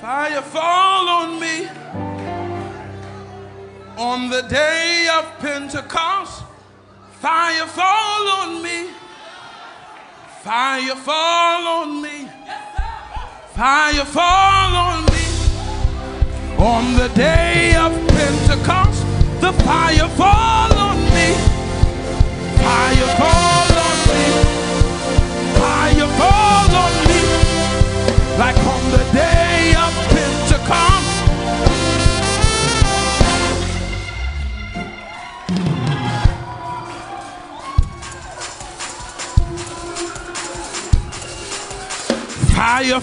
Fire fall on me on the day of Pentecost. Fire fall on me. Fire fall on me. Fire fall on me. On the day of Pentecost, the fire fall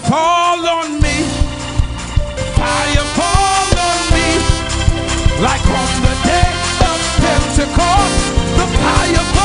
fall on me. Fire fall on me. Like on the day of Pentecost. The fire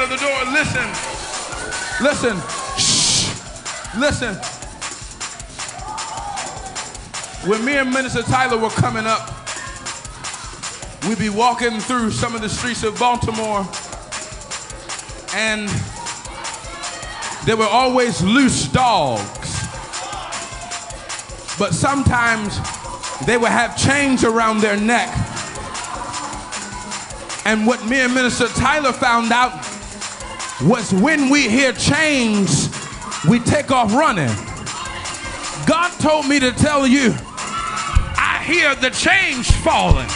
Listen. Listen. Shh. Listen. When me and Minister Tyler were coming up, we'd be walking through some of the streets of Baltimore, and there were always loose dogs. But sometimes they would have chains around their neck. And what me and Minister Tyler found out was when we hear change, we take off running. God told me to tell you, I hear the change falling.